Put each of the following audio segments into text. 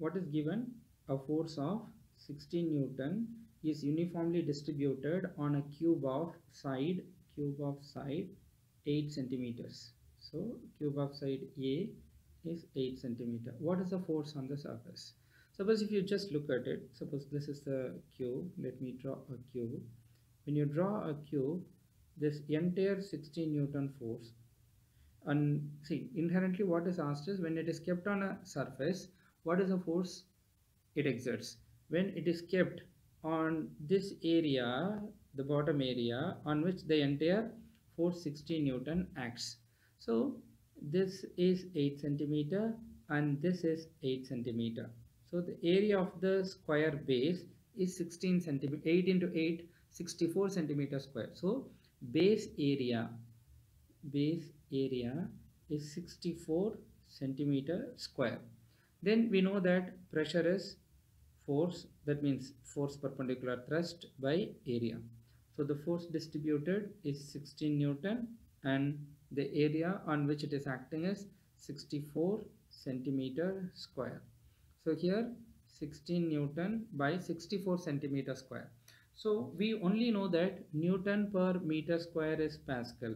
what is given? A force of 16 newton is uniformly distributed on a cube of side cube of side 8 centimeters. So cube of side a is 8 centimeter. What is the force on the surface? Suppose if you just look at it suppose this is the cube. Let me draw a cube. When you draw a cube this entire 16 newton force and see inherently what is asked is when it is kept on a surface what is the force? It exerts. When it is kept on this area the bottom area on which the entire force 16 newton acts. So this is 8 centimeter and this is 8 centimeter. So the area of the square base is 16 centimeter 8 into 8 64 centimeter square. So base area base area is 64 centimeter square then we know that pressure is force that means force perpendicular thrust by area. So the force distributed is 16 newton and the area on which it is acting is 64 centimeter square. So here 16 newton by 64 centimeter square. So we only know that newton per meter square is pascal.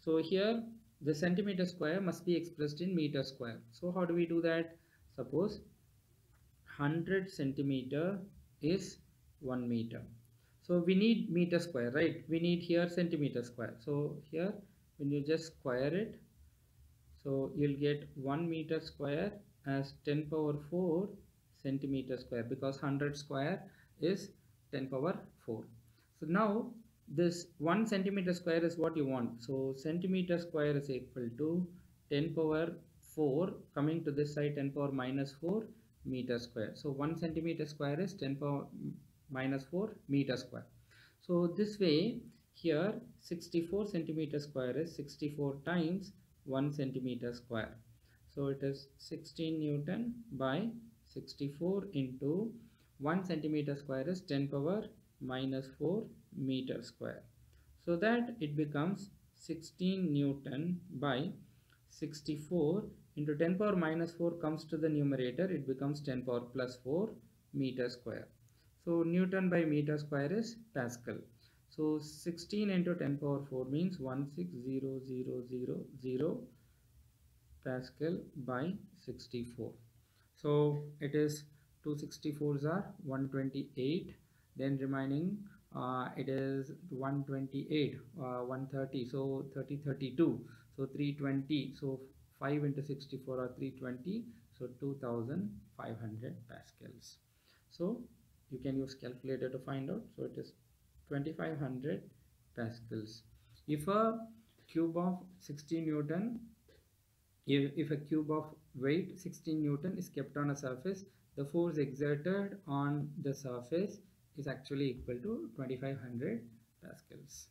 So here the centimeter square must be expressed in meter square. So how do we do that suppose 100 centimeter is 1 meter. So we need meter square right? We need here centimeter square. So here when you just square it so you'll get 1 meter square as 10 power 4 centimeter square because 100 square is 10 power 4 so now this 1 centimeter square is what you want. So centimeter square is equal to 10 power 4 coming to this side 10 power minus 4 meter square. So 1 centimeter square is 10 power minus 4 meter square. So this way here 64 centimeter square is 64 times 1 centimeter square. So it is 16 newton by 64 into 1 centimeter square is 10 power minus 4 meter square. So that it becomes 16 newton by 64 into 10 power minus 4 comes to the numerator it becomes 10 power plus 4 meter square. So newton by meter square is pascal. So 16 into 10 power 4 means 16000 pascal by 64 so it is 264s are 128 then remaining uh, it is 128 uh, 130 so 30 32 so 320 so 5 into 64 or 320 so 2500 pascals. So you can use calculator to find out. So it is 2500 pascals. If a cube of 16 newton if, if a cube of weight 16 newton is kept on a surface the force exerted on the surface is actually equal to 2500 pascals